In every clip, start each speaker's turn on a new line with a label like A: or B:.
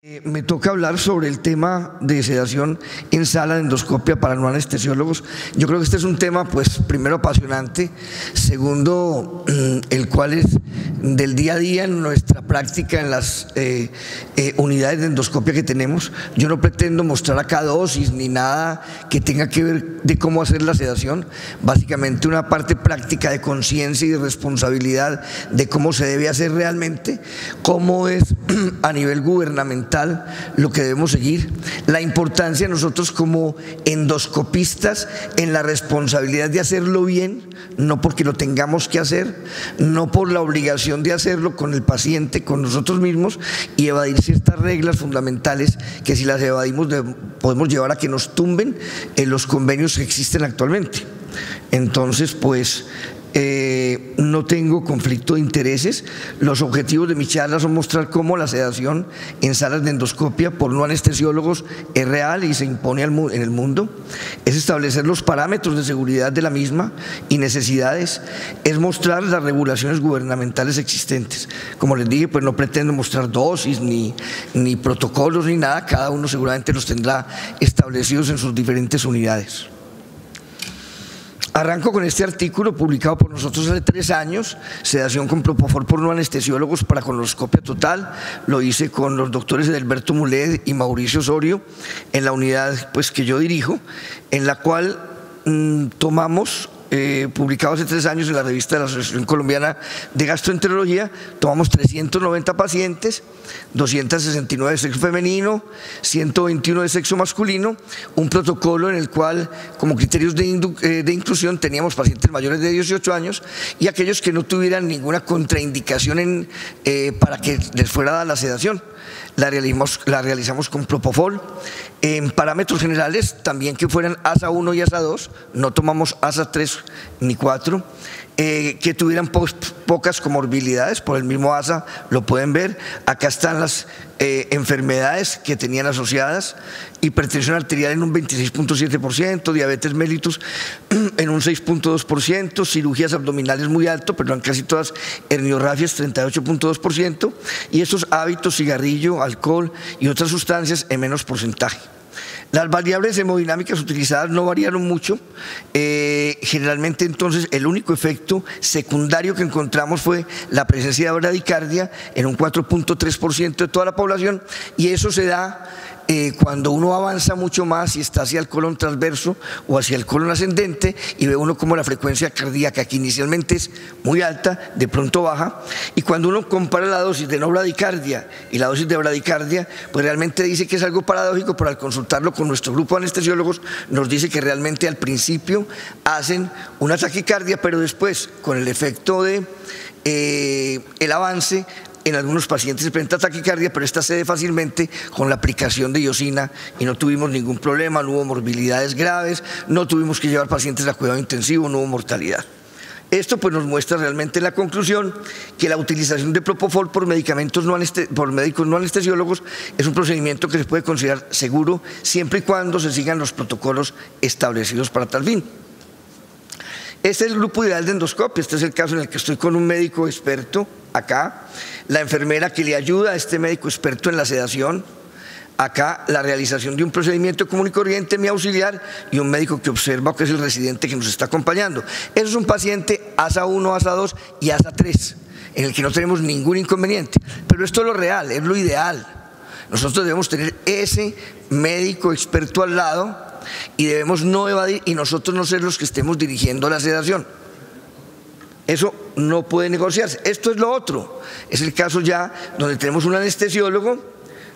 A: Eh, me toca hablar sobre el tema de sedación en sala de endoscopia para no anestesiólogos. Yo creo que este es un tema, pues, primero apasionante, segundo, mm, el cual es del día a día en nuestra práctica en las eh, eh, unidades de endoscopia que tenemos. Yo no pretendo mostrar acá dosis ni nada que tenga que ver de cómo hacer la sedación, básicamente una parte práctica de conciencia y de responsabilidad de cómo se debe hacer realmente, cómo es a nivel gubernamental lo que debemos seguir, la importancia de nosotros como endoscopistas en la responsabilidad de hacerlo bien, no porque lo tengamos que hacer, no por la obligación de hacerlo con el paciente, con nosotros mismos y evadir ciertas reglas fundamentales que si las evadimos podemos llevar a que nos tumben en los convenios que existen actualmente. Entonces, pues eh, no tengo conflicto de intereses. Los objetivos de mi charla son mostrar cómo la sedación en salas de endoscopia por no anestesiólogos es real y se impone en el mundo. Es establecer los parámetros de seguridad de la misma y necesidades. Es mostrar las regulaciones gubernamentales existentes. Como les dije, pues no pretendo mostrar dosis ni, ni protocolos ni nada. Cada uno seguramente los tendrá establecidos en sus diferentes unidades. Arranco con este artículo publicado por nosotros hace tres años, sedación con propofol por no anestesiólogos para colonoscopia total. Lo hice con los doctores Alberto Mulet y Mauricio Osorio en la unidad pues, que yo dirijo, en la cual mm, tomamos eh, publicado hace tres años en la revista de la Asociación Colombiana de Gastroenterología, tomamos 390 pacientes, 269 de sexo femenino, 121 de sexo masculino, un protocolo en el cual como criterios de, eh, inclusión teníamos pacientes mayores de 18 años y aquellos que no tuvieran ninguna contraindicación eh, para que les fuera dada la sedación la realizamos, la realizamos con Propofol. En parámetros generales, también que fueran ASA 1 y ASA 2, no tomamos ASA 3 ni 4. Eh, que tuvieran pocas comorbilidades, por el mismo ASA lo pueden ver. Acá están las eh, enfermedades que tenían asociadas, hipertensión arterial en un 26.7%, diabetes mellitus en un 6.2%, cirugías abdominales muy alto, pero en casi todas herniorafias 38.2%, y estos hábitos, cigarrillo, alcohol y otras sustancias en menos porcentaje. Las variables hemodinámicas utilizadas no variaron mucho. Eh, generalmente entonces el único efecto secundario que encontramos fue la presencia de bradicardia en un 4.3% de toda la población y eso se da eh, cuando uno avanza mucho más y está hacia el colon transverso o hacia el colon ascendente y ve uno como la frecuencia cardíaca que inicialmente es muy alta, de pronto baja, y cuando uno compara la dosis de no bradicardia y la dosis de bradicardia, pues realmente dice que es algo paradójico, pero al consultarlo con nuestro grupo de anestesiólogos nos dice que realmente al principio hacen una taquicardia, pero después con el efecto de eh, el avance en algunos pacientes se presenta taquicardia, pero esta cede fácilmente con la aplicación de iosina y no tuvimos ningún problema, no hubo morbilidades graves, no tuvimos que llevar pacientes a cuidado intensivo, no hubo mortalidad. Esto pues nos muestra realmente la conclusión que la utilización de propofol por medicamentos no por médicos no anestesiólogos es un procedimiento que se puede considerar seguro siempre y cuando se sigan los protocolos establecidos para tal fin. Este es el grupo ideal de endoscopia, este es el caso en el que estoy con un médico experto acá, la enfermera que le ayuda a este médico experto en la sedación, acá la realización de un procedimiento común y corriente, mi auxiliar, y un médico que observa que es el residente que nos está acompañando. Eso es un paciente ASA 1, ASA 2 y ASA 3, en el que no tenemos ningún inconveniente. Pero esto es lo real, es lo ideal. Nosotros debemos tener ese médico experto al lado y debemos no evadir y nosotros no ser los que estemos dirigiendo la sedación. Eso no puede negociarse. Esto es lo otro. Es el caso ya donde tenemos un anestesiólogo,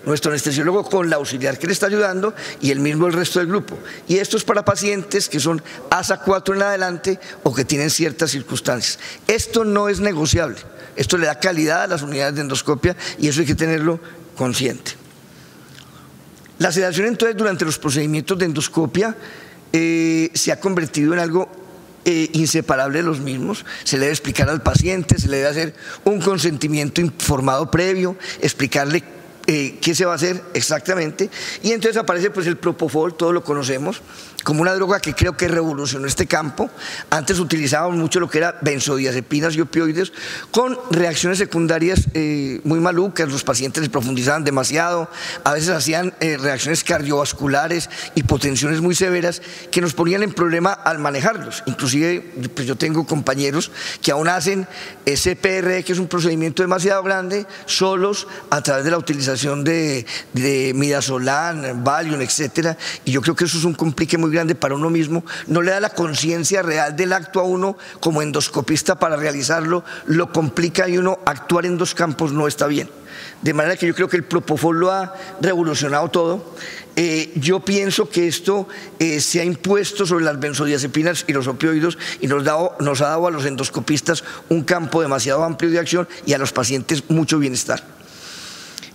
A: nuestro anestesiólogo con la auxiliar que le está ayudando y el mismo el resto del grupo. Y esto es para pacientes que son ASA 4 en adelante o que tienen ciertas circunstancias. Esto no es negociable. Esto le da calidad a las unidades de endoscopia y eso hay que tenerlo consciente. La sedación entonces durante los procedimientos de endoscopia eh, se ha convertido en algo eh, inseparable de los mismos, se le debe explicar al paciente, se le debe hacer un consentimiento informado previo, explicarle eh, qué se va a hacer exactamente. Y entonces aparece pues el propofol, todos lo conocemos, como una droga que creo que revolucionó este campo. Antes utilizábamos mucho lo que era benzodiazepinas y opioides con reacciones secundarias eh, muy malucas. Los pacientes se profundizaban demasiado, a veces hacían eh, reacciones cardiovasculares, hipotensiones muy severas que nos ponían en problema al manejarlos. Inclusive pues yo tengo compañeros que aún hacen SPR, que es un procedimiento demasiado grande, solos a través de la utilización de, de midazolam, Valium, etcétera. Y yo creo que eso es un complique muy grande para uno mismo, no le da la conciencia real del acto a uno como endoscopista para realizarlo, lo complica y uno actuar en dos campos no está bien. De manera que yo creo que el Propofol lo ha revolucionado todo. Eh, yo pienso que esto eh, se ha impuesto sobre las benzodiazepinas y los opioides y nos ha dado a los endoscopistas un campo demasiado amplio de acción y a los pacientes mucho bienestar.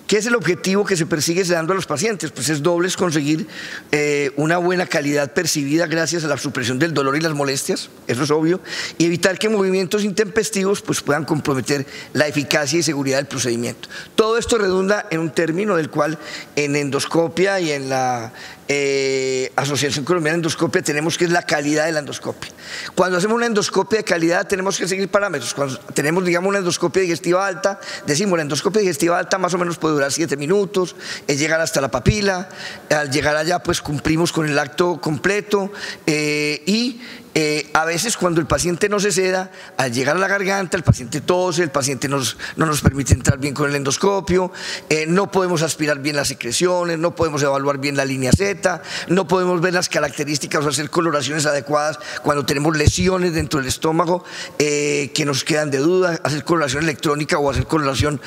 A: ¿Qué es el objetivo que se persigue dando a los pacientes? Pues es doble, es conseguir eh, una buena calidad percibida gracias a la supresión del dolor y las molestias, eso es obvio, y evitar que movimientos intempestivos pues, puedan comprometer la eficacia y seguridad del procedimiento. Todo esto redunda en un término del cual en endoscopia y en la eh, Asociación Colombiana de Endoscopia tenemos que es la calidad de la endoscopia. Cuando hacemos una endoscopia de calidad tenemos que seguir parámetros. Cuando tenemos, digamos, una endoscopia digestiva alta, decimos la endoscopia digestiva alta más o menos puede durar siete minutos, es llegar hasta la papila, al llegar allá pues cumplimos con el acto completo eh, y eh, a veces cuando el paciente no se seda, al llegar a la garganta, el paciente tose, el paciente no nos permite entrar bien con el endoscopio, eh, no podemos aspirar bien las secreciones, no podemos evaluar bien la línea Z, no podemos ver las características o hacer coloraciones adecuadas cuando tenemos lesiones dentro del estómago eh, que nos quedan de duda, hacer coloración electrónica o hacer coloración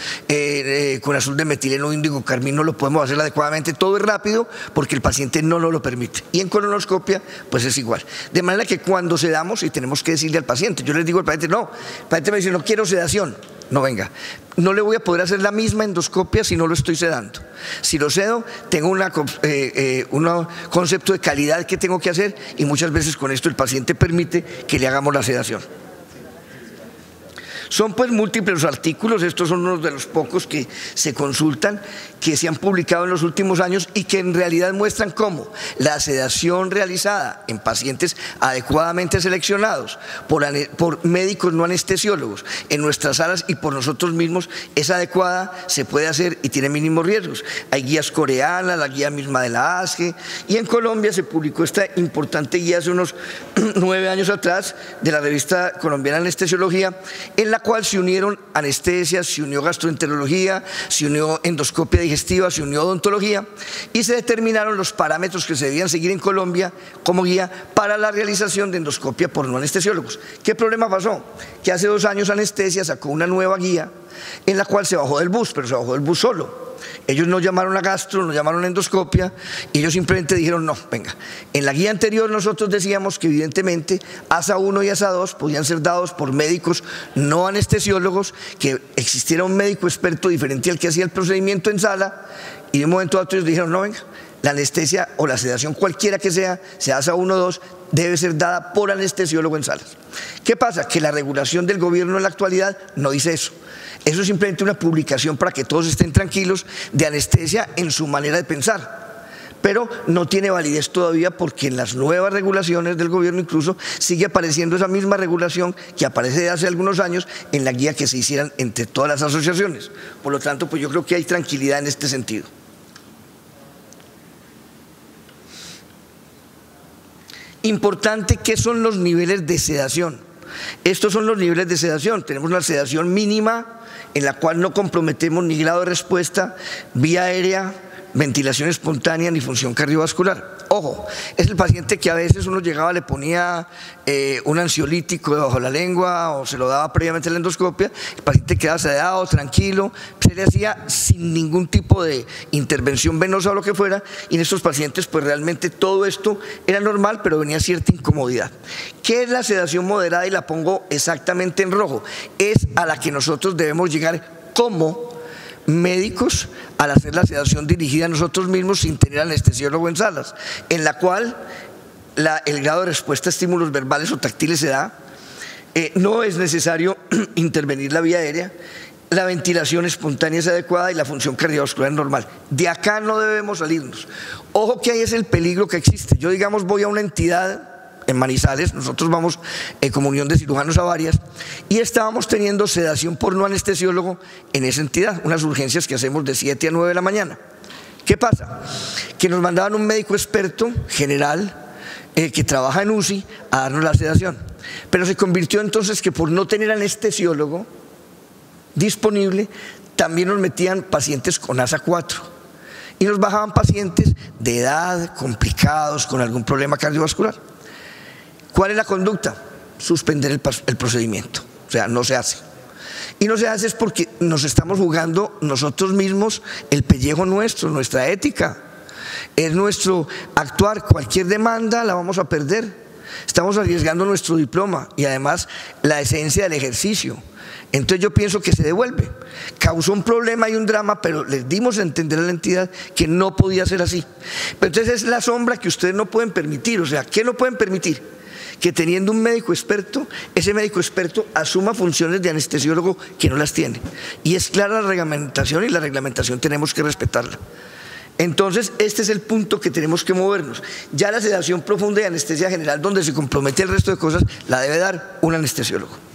A: con azul de metileno índigo carmín no lo podemos hacer adecuadamente, todo es rápido porque el paciente no nos lo permite. Y en colonoscopia pues es igual. De manera que cuando cuando sedamos y tenemos que decirle al paciente. Yo les digo al paciente, no, el paciente me dice, no quiero sedación. No, venga, no le voy a poder hacer la misma endoscopia si no lo estoy sedando. Si lo cedo, tengo eh, eh, un concepto de calidad que tengo que hacer y muchas veces con esto el paciente permite que le hagamos la sedación. Son pues múltiples artículos, estos son unos de los pocos que se consultan, que se han publicado en los últimos años y que en realidad muestran cómo la sedación realizada en pacientes adecuadamente seleccionados por, por médicos no anestesiólogos en nuestras salas y por nosotros mismos es adecuada, se puede hacer y tiene mínimos riesgos. Hay guías coreanas, la guía misma de la ASGE y en Colombia se publicó esta importante guía hace unos nueve años atrás de la revista colombiana anestesiología en la cual se unieron anestesia, se unió gastroenterología, se unió endoscopia digestiva, se unió odontología y se determinaron los parámetros que se debían seguir en Colombia como guía para la realización de endoscopia por no anestesiólogos. ¿Qué problema pasó? Que hace dos años anestesia sacó una nueva guía en la cual se bajó del bus, pero se bajó del bus solo ellos no llamaron a gastro, no llamaron a endoscopia, y ellos simplemente dijeron, no, venga. En la guía anterior nosotros decíamos que evidentemente ASA 1 y ASA 2 podían ser dados por médicos no anestesiólogos, que existiera un médico experto diferente al que hacía el procedimiento en sala, y de un momento a otro ellos dijeron, no, venga, la anestesia o la sedación cualquiera que sea, sea ASA 1 o 2, debe ser dada por anestesiólogo en salas. ¿Qué pasa? Que la regulación del gobierno en la actualidad no dice eso. Eso es simplemente una publicación para que todos estén tranquilos de anestesia en su manera de pensar. Pero no tiene validez todavía porque en las nuevas regulaciones del gobierno incluso sigue apareciendo esa misma regulación que aparece de hace algunos años en la guía que se hicieran entre todas las asociaciones. Por lo tanto, pues yo creo que hay tranquilidad en este sentido. Importante, ¿qué son los niveles de sedación? Estos son los niveles de sedación. Tenemos una sedación mínima, en la cual no comprometemos ni grado de respuesta, vía aérea, ventilación espontánea ni función cardiovascular. Ojo, es el paciente que a veces uno llegaba, le ponía eh, un ansiolítico debajo de la lengua o se lo daba previamente la endoscopia, el paciente quedaba sedado, tranquilo, se le hacía sin ningún tipo de intervención venosa o lo que fuera, y en estos pacientes pues realmente todo esto era normal, pero venía cierta incomodidad. ¿Qué es la sedación moderada? Y la pongo exactamente en rojo. Es a la que nosotros debemos llegar como médicos al hacer la sedación dirigida a nosotros mismos sin tener anestesiólogo en salas, en la cual el grado de respuesta a estímulos verbales o táctiles se da, eh, no es necesario intervenir la vía aérea, la ventilación espontánea es adecuada y la función cardiovascular es normal. De acá no debemos salirnos. Ojo que ahí es el peligro que existe. Yo, digamos, voy a una entidad en Manizales, nosotros vamos en comunión de cirujanos a varias, y estábamos teniendo sedación por no anestesiólogo en esa entidad, unas urgencias que hacemos de 7 a 9 de la mañana. ¿Qué pasa? Que nos mandaban un médico experto general eh, que trabaja en UCI a darnos la sedación. Pero se convirtió entonces que por no tener anestesiólogo disponible, también nos metían pacientes con ASA 4 y nos bajaban pacientes de edad, complicados, con algún problema cardiovascular. ¿Cuál es la conducta? Suspender el, procedimiento. O sea, no se hace. Y no se hace es porque nos estamos jugando nosotros mismos el pellejo nuestro, nuestra ética. Es nuestro actuar. Cualquier demanda la vamos a perder. Estamos arriesgando nuestro diploma y además la esencia del ejercicio. Entonces yo pienso que se devuelve. Causó un problema y un drama, pero les dimos a entender a la entidad que no podía ser así. Pero entonces es la sombra que ustedes no pueden permitir. O sea, ¿qué no pueden permitir? Que teniendo un médico experto, ese médico experto asuma funciones de anestesiólogo que no las tiene. Y es clara la reglamentación y la reglamentación tenemos que respetarla. Entonces, este es el punto que tenemos que movernos. Ya la sedación profunda y anestesia general, donde se compromete el resto de cosas, la debe dar un anestesiólogo.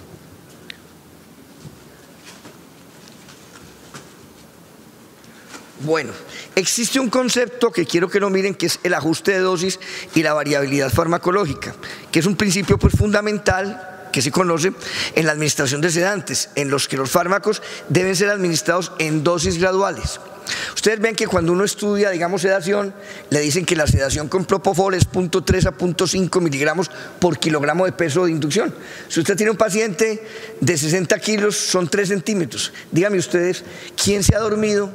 A: Bueno, existe un concepto que quiero que lo miren, que es el ajuste de dosis y la variabilidad farmacológica, que es un principio pues, fundamental que se conoce en la administración de sedantes, en los que los fármacos deben ser administrados en dosis graduales. Ustedes ven que cuando uno estudia, digamos, sedación, le dicen que la sedación con propofol es 0.3 a 0.5 miligramos por kilogramo de peso de inducción. Si usted tiene un paciente de 60 kilos, son 3 centímetros. Díganme ustedes, ¿quién se ha dormido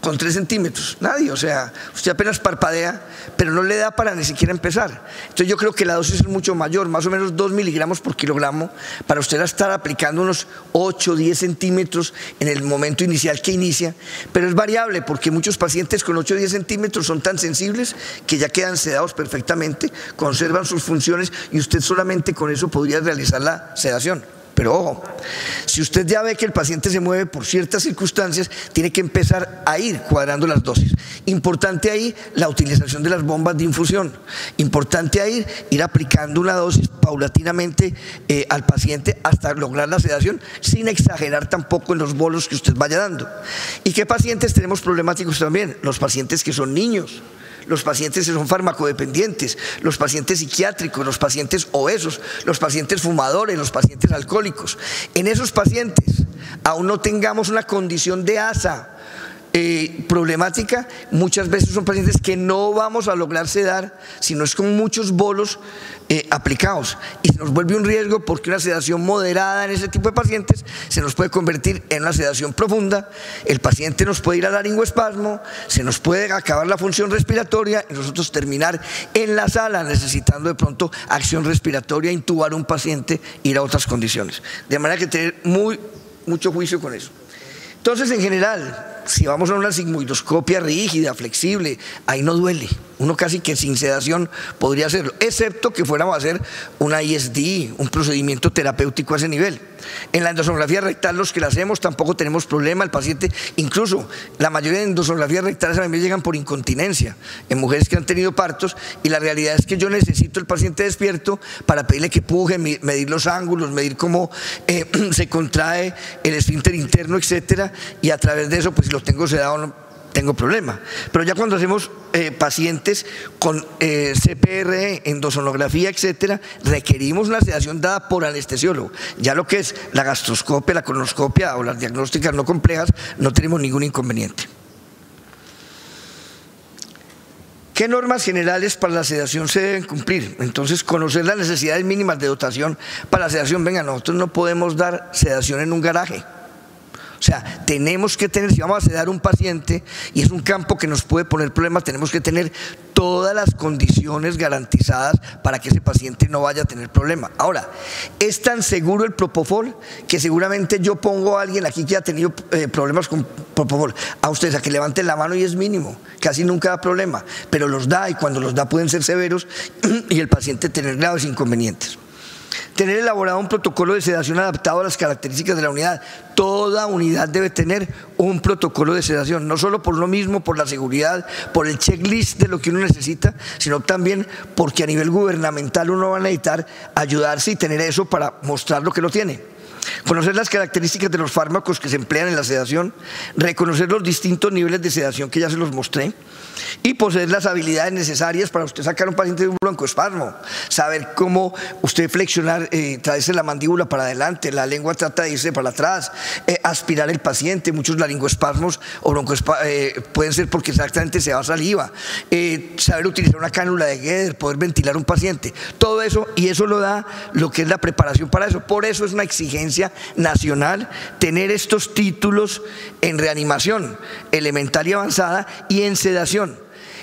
A: con 3 centímetros? Nadie, o sea, usted apenas parpadea, pero no le da para ni siquiera empezar. Entonces yo creo que la dosis es mucho mayor, más o menos 2 miligramos por kilogramo, para usted estar aplicando unos 8, 10 centímetros en el momento inicial que inicia, pero es variable porque muchos pacientes con 8 o 10 centímetros son tan sensibles que ya quedan sedados perfectamente, conservan sus funciones y usted solamente con eso podría realizar la sedación. Pero ojo, si usted ya ve que el paciente se mueve por ciertas circunstancias, tiene que empezar a ir cuadrando las dosis. Importante ahí la utilización de las bombas de infusión. Importante ahí ir aplicando una dosis paulatinamente eh, al paciente hasta lograr la sedación, sin exagerar tampoco en los bolos que usted vaya dando. ¿Y qué pacientes tenemos problemáticos también? Los pacientes que son niños los pacientes que son farmacodependientes, los pacientes psiquiátricos, los pacientes obesos, los pacientes fumadores, los pacientes alcohólicos. En esos pacientes, aún no tengamos una condición de ASA eh, problemática, muchas veces son pacientes que no vamos a lograr sedar si no es con muchos bolos eh, aplicados. Y se nos vuelve un riesgo porque una sedación moderada en ese tipo de pacientes se nos puede convertir en una sedación profunda. El paciente nos puede ir a laringoespasmo, se nos puede acabar la función respiratoria y nosotros terminar en la sala necesitando de pronto acción respiratoria, intubar a un paciente, ir a otras condiciones. De manera que tener muy, mucho juicio con eso. Entonces, en general, si vamos a una sigmoidoscopia rígida, flexible, ahí no duele. Uno casi que sin sedación podría hacerlo, excepto que fuéramos a hacer una ISD, un procedimiento terapéutico a ese nivel. En la endosonografía rectal, los que la hacemos tampoco tenemos problema. El paciente, incluso la mayoría de endosonografías rectales a mí me llegan por incontinencia en mujeres que han tenido partos. Y la realidad es que yo necesito el paciente despierto para pedirle que puje, medir los ángulos, medir cómo eh, se contrae el esfínter interno, etcétera. Y a través de eso, pues si lo tengo sedado, tengo problema. Pero ya cuando hacemos eh, pacientes con eh, CPR, endosonografía, etcétera, requerimos una sedación dada por anestesiólogo. Ya lo que es la gastroscopia, la colonoscopia o las diagnósticas no complejas, no tenemos ningún inconveniente. ¿Qué normas generales para la sedación se deben cumplir? Entonces, conocer las necesidades mínimas de dotación para la sedación. Venga, nosotros no podemos dar sedación en un garaje. O sea, tenemos que tener, si vamos a sedar un paciente y es un campo que nos puede poner problemas, tenemos que tener todas las condiciones garantizadas para que ese paciente no vaya a tener problema. Ahora, es tan seguro el propofol que seguramente yo pongo a alguien aquí que ha tenido eh, problemas con propofol, a ustedes a que levanten la mano y es mínimo, casi nunca da problema, pero los da y cuando los da pueden ser severos y el paciente tener graves inconvenientes. Tener elaborado un protocolo de sedación adaptado a las características de la unidad. Toda unidad debe tener un protocolo de sedación, no solo por lo mismo, por la seguridad, por el checklist de lo que uno necesita, sino también porque a nivel gubernamental uno va a necesitar ayudarse y tener eso para mostrar lo que lo tiene. Conocer las características de los fármacos que se emplean en la sedación, reconocer los distintos niveles de sedación que ya se los mostré y poseer las habilidades necesarias para usted sacar a un paciente de un broncoespasmo, saber cómo usted flexionar, eh, traerse la mandíbula para adelante, la lengua trata de irse para atrás, eh, aspirar el paciente, muchos laringoespasmos o broncoespasmos eh, pueden ser porque exactamente se va saliva, eh, saber utilizar una cánula de Geder, poder ventilar un paciente, todo eso y eso lo da lo que es la preparación para eso, por eso es una exigencia nacional tener estos títulos en reanimación elemental y avanzada y en sedación.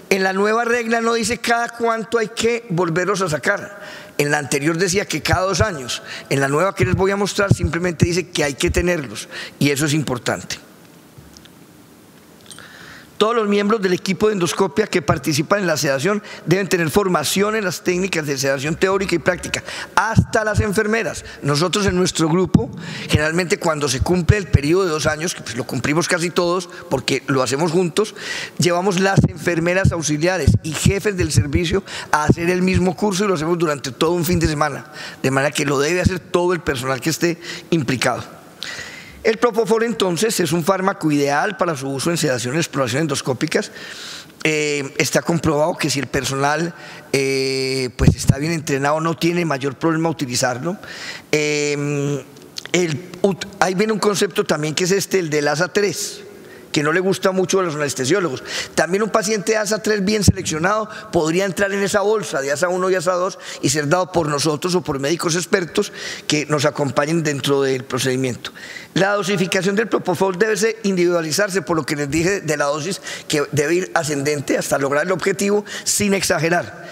A: En la nueva regla no dice cada cuánto hay que volverlos a sacar. En la anterior decía que cada dos años. En la nueva que les voy a mostrar simplemente dice que hay que tenerlos. Y eso es importante. Todos los miembros del equipo de endoscopia que participan en la sedación deben tener formación en las técnicas de sedación teórica y práctica, hasta las enfermeras. Nosotros en nuestro grupo, generalmente cuando se cumple el periodo de dos años, que pues lo cumplimos casi todos porque lo hacemos juntos, llevamos las enfermeras auxiliares y jefes del servicio a hacer el mismo curso y lo hacemos durante todo un fin de semana, de manera que lo debe hacer todo el personal que esté implicado. El Propofol entonces es un fármaco ideal para su uso en sedación y exploración endoscópicas. Eh, está comprobado que si el personal eh, pues está bien entrenado no tiene mayor problema utilizarlo. Eh, ahí viene un concepto también que es este, el del ASA 3 que no le gusta mucho a los anestesiólogos. También un paciente ASA 3 bien seleccionado podría entrar en esa bolsa de ASA 1 y ASA 2 y ser dado por nosotros o por médicos expertos que nos acompañen dentro del procedimiento. La dosificación del propofol debe individualizarse por lo que les dije de la dosis que debe ir ascendente hasta lograr el objetivo sin exagerar.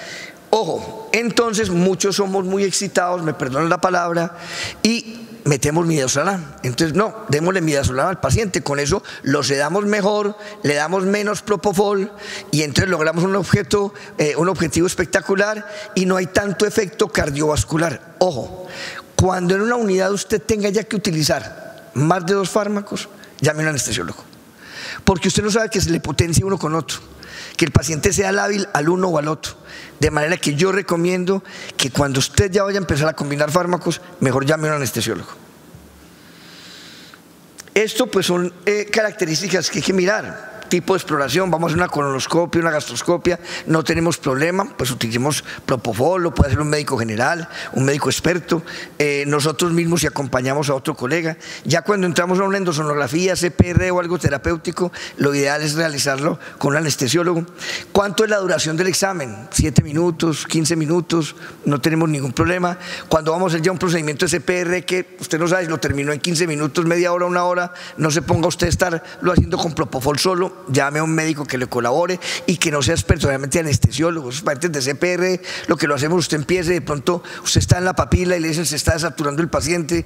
A: Ojo, entonces muchos somos muy excitados, me perdonan la palabra, y metemos midazolam. Entonces, no, démosle midazolam al paciente. Con eso lo sedamos mejor, le damos menos propofol y entonces logramos un, objeto, eh, un objetivo espectacular y no hay tanto efecto cardiovascular. Ojo, cuando en una unidad usted tenga ya que utilizar más de dos fármacos, llame a un anestesiólogo. Porque usted no sabe que se le potencie uno con otro que el paciente sea lábil al uno o al otro. De manera que yo recomiendo que cuando usted ya vaya a empezar a combinar fármacos, mejor llame a un anestesiólogo. Esto pues son eh, características que hay que mirar tipo de exploración, vamos a hacer una colonoscopia, una gastroscopia, no tenemos problema, pues utilicemos propofol, lo puede hacer un médico general, un médico experto, eh, nosotros mismos si acompañamos a otro colega. Ya cuando entramos a una endosonografía, CPR o algo terapéutico, lo ideal es realizarlo con un anestesiólogo. ¿Cuánto es la duración del examen? ¿Siete minutos, 15 minutos? No tenemos ningún problema. Cuando vamos a hacer ya un procedimiento de CPR que usted no sabe, lo terminó en 15 minutos, media hora, una hora, no se ponga usted a estarlo haciendo con propofol solo, llame a un médico que le colabore y que no sea personalmente anestesiólogo. Esos pacientes de CPR, lo que lo hacemos, usted empiece, de pronto usted está en la papila y le dicen se está saturando el paciente,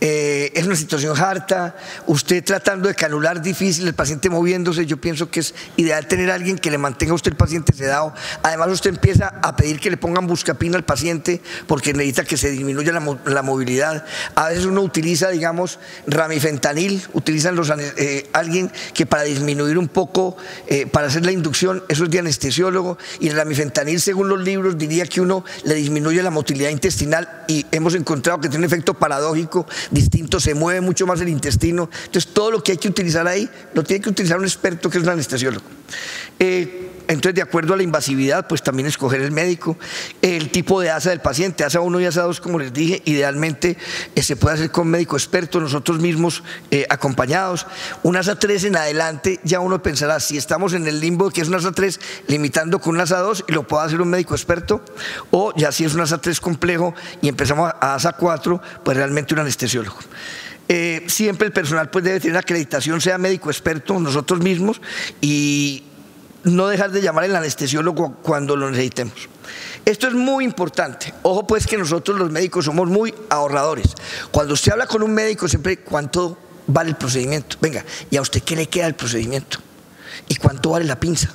A: eh, es una situación harta, usted tratando de canular difícil, el paciente moviéndose, yo pienso que es ideal tener a alguien que le mantenga a usted el paciente sedado. Además usted empieza a pedir que le pongan buscapina al paciente porque necesita que se disminuya la, movilidad. A veces uno utiliza, digamos, ramifentanil, utilizan los, eh, alguien que para disminuir un poco eh, para hacer la inducción, eso es de anestesiólogo, y el ramifentanil, según los libros, diría que uno le disminuye la motilidad intestinal y hemos encontrado que tiene un efecto paradójico distinto, se mueve mucho más el intestino. Entonces, todo lo que hay que utilizar ahí lo tiene que utilizar un experto que es un anestesiólogo. Eh, entonces, de acuerdo a la invasividad, pues también escoger el médico, el tipo de asa del paciente, asa 1 y asa 2, como les dije, idealmente eh, se puede hacer con médico experto, nosotros mismos eh, acompañados. Un asa 3 en adelante, ya uno pensará, si estamos en el limbo que es un asa 3, limitando con un asa 2 y lo puede hacer un médico experto, o ya si es un asa 3 complejo y empezamos a asa 4, pues realmente un anestesiólogo. Eh, siempre el personal pues debe tener acreditación, sea médico experto, nosotros mismos, y no dejar de llamar al anestesiólogo cuando lo necesitemos. Esto es muy importante. Ojo pues que nosotros los médicos somos muy ahorradores. Cuando usted habla con un médico siempre cuánto vale el procedimiento. Venga, ¿y a usted qué le queda el procedimiento? ¿Y cuánto vale la pinza?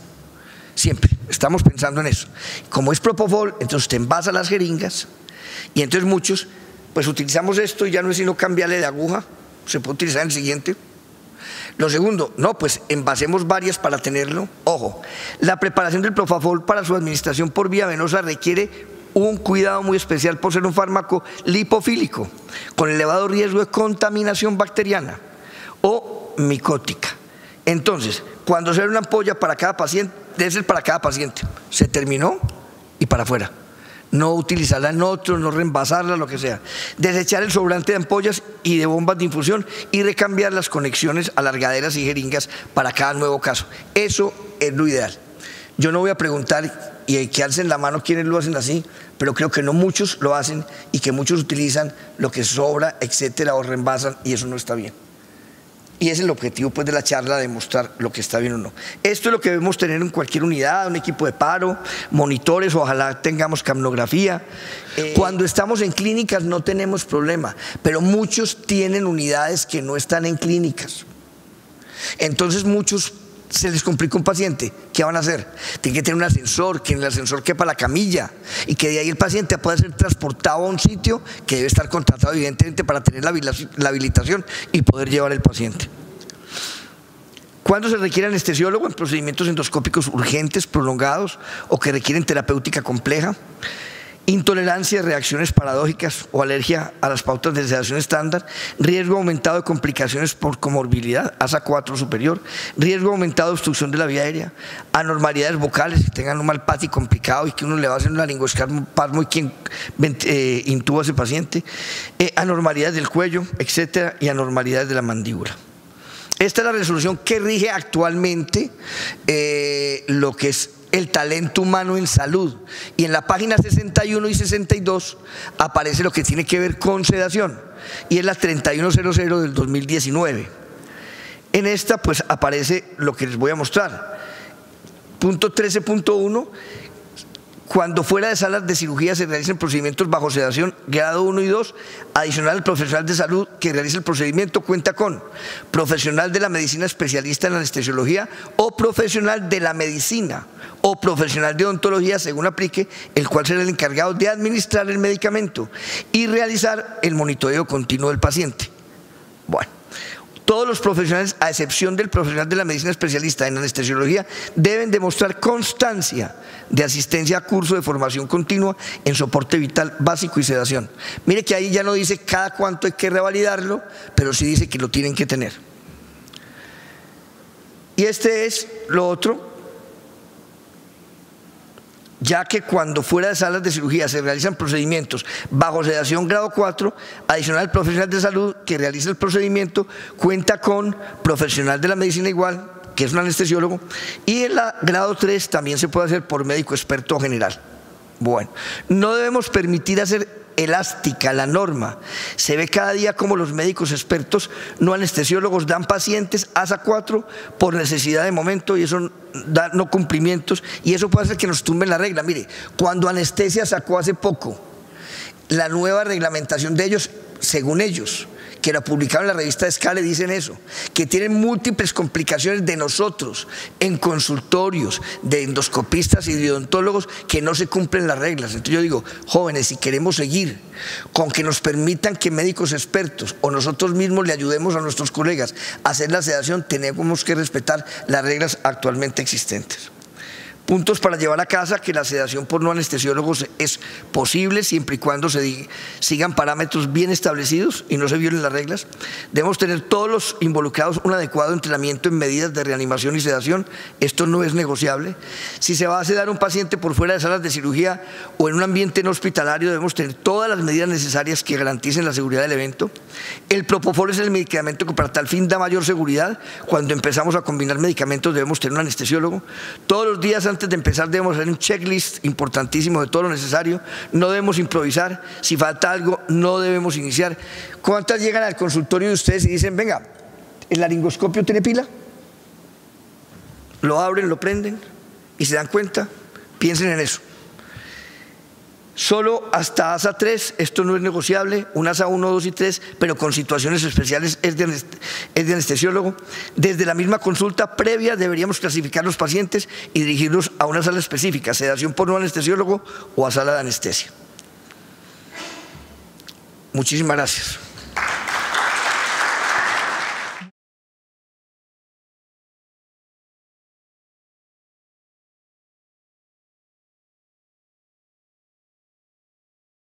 A: Siempre, estamos pensando en eso. Como es Propofol, entonces usted envasa las jeringas y entonces muchos pues utilizamos esto y ya no es sino cambiarle de aguja, se puede utilizar en el siguiente. Lo segundo, no, pues envasemos varias para tenerlo. Ojo, la preparación del Profafol para su administración por vía venosa requiere un cuidado muy especial por ser un fármaco lipofílico, con elevado riesgo de contaminación bacteriana o micótica. Entonces, cuando se ve una ampolla para cada paciente, debe ser para cada paciente. Se terminó y para afuera no utilizarla en otro, no reembasarla, lo que sea. Desechar el sobrante de ampollas y de bombas de infusión y recambiar las conexiones alargaderas y jeringas para cada nuevo caso. Eso es lo ideal. Yo no voy a preguntar y que alcen la mano quienes lo hacen así, pero creo que no muchos lo hacen y que muchos utilizan lo que sobra, etcétera, o reembasan y eso no está bien. Y es el objetivo pues, de la charla, demostrar lo que está bien o no. Esto es lo que debemos tener en cualquier unidad, un equipo de paro, monitores, ojalá tengamos camnografía. Eh, Cuando estamos en clínicas no tenemos problema, pero muchos tienen unidades que no están en clínicas. Entonces muchos se les complica un paciente, ¿qué van a hacer? Tienen que tener un ascensor, que en el ascensor quepa la camilla y que de ahí el paciente pueda ser transportado a un sitio que debe estar contratado evidentemente para tener la, habilitación y poder llevar el paciente. ¿Cuándo se requiere anestesiólogo? En procedimientos endoscópicos urgentes, prolongados o que requieren terapéutica compleja intolerancia, reacciones paradójicas o alergia a las pautas de sedación estándar, riesgo aumentado de complicaciones por comorbilidad, ASA 4 superior, riesgo aumentado de obstrucción de la vía aérea, anormalidades vocales, que tengan un mal pati complicado y que uno le va a hacer una lingoespasmo y quien eh, intuba a ese paciente, eh, anormalidades del cuello, etcétera, y anormalidades de la mandíbula. Esta es la resolución que rige actualmente eh, lo que es el talento humano en salud. Y en la página 61 y 62 aparece lo que tiene que ver con sedación. Y es la 3100 del 2019. En esta pues aparece lo que les voy a mostrar. Punto 13.1 cuando fuera de salas de cirugía se realicen procedimientos bajo sedación grado 1 y 2, adicional al profesional de salud que realice el procedimiento cuenta con profesional de la medicina especialista en anestesiología o profesional de la medicina o profesional de odontología según aplique, el cual será el encargado de administrar el medicamento y realizar el monitoreo continuo del paciente. Bueno. Todos los profesionales, a excepción del profesional de la medicina especialista en anestesiología, deben demostrar constancia de asistencia a curso de formación continua en soporte vital básico y sedación. Mire que ahí ya no dice cada cuánto hay que revalidarlo, pero sí dice que lo tienen que tener. Y este es lo otro, ya que cuando fuera de salas de cirugía se realizan procedimientos bajo sedación grado 4, adicional profesional de salud que realiza el procedimiento cuenta con profesional de la medicina igual, que es un anestesiólogo, y en la grado 3 también se puede hacer por médico experto general. Bueno, no debemos permitir hacer elástica la norma. Se ve cada día como los médicos expertos, no anestesiólogos, dan pacientes ASA 4 por necesidad de momento y eso da no cumplimientos y eso puede hacer que nos tumben la regla. Mire, cuando anestesia sacó hace poco la nueva reglamentación de ellos, según ellos, que la publicaron en la revista Escale, dicen eso, que tienen múltiples complicaciones de nosotros en consultorios, de endoscopistas y de odontólogos que no se cumplen las reglas. Entonces yo digo, jóvenes, si queremos seguir con que nos permitan que médicos expertos o nosotros mismos le ayudemos a nuestros colegas a hacer la sedación, tenemos que respetar las reglas actualmente existentes. Puntos para llevar a casa que la sedación por no anestesiólogos es posible siempre y cuando se sigan parámetros bien establecidos y no se violen las reglas. Debemos tener todos los involucrados un adecuado entrenamiento en medidas de reanimación y sedación. Esto no es negociable. Si se va a sedar un paciente por fuera de salas de cirugía o en un ambiente no hospitalario, debemos tener todas las medidas necesarias que garanticen la seguridad del evento. El propofol es el medicamento que para tal fin da mayor seguridad. Cuando empezamos a combinar medicamentos debemos tener un anestesiólogo. Todos los días antes de empezar debemos hacer un checklist importantísimo de todo lo necesario. No debemos improvisar. Si falta algo, no debemos iniciar. ¿Cuántas llegan al consultorio de ustedes y dicen, venga, el laringoscopio tiene pila? Lo abren, lo prenden y se dan cuenta. Piensen en eso. Solo hasta ASA 3, esto no es negociable, un ASA 1, 2 y 3, pero con situaciones especiales es de, es de anestesiólogo. Desde la misma consulta previa deberíamos clasificar los pacientes y dirigirlos a una sala específica, sedación por no anestesiólogo o a sala de anestesia. Muchísimas gracias.